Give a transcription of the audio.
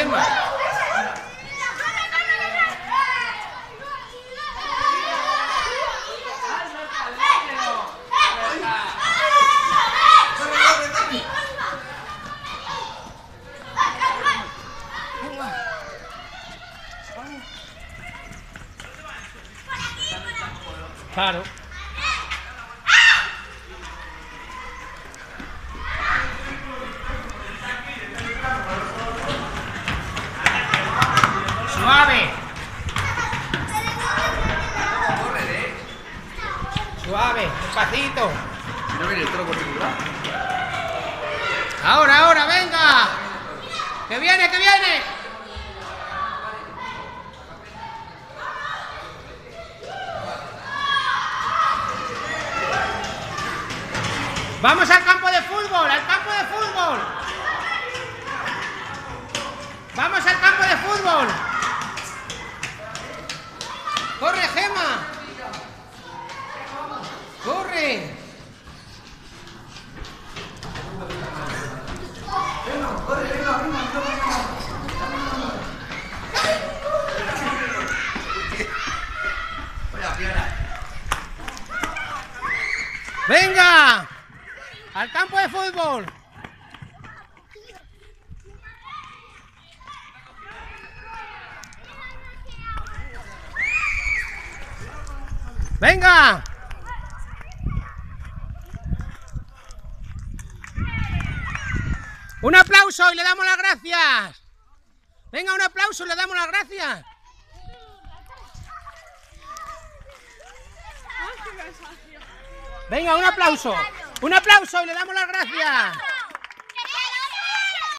Gemma. Claro. Suave. Suave, despacito. ¿No viene el troco particular? Ahora, ahora, venga. Que viene, que viene. Vamos al campo de fútbol, al campo de fútbol. Vamos al campo de fútbol. Corre, Gema. Corre. Venga. Al campo de fútbol. Venga. Un aplauso y le damos las gracias. Venga, un aplauso y le damos las gracias. Venga, un aplauso. Un aplauso y le damos las gracias.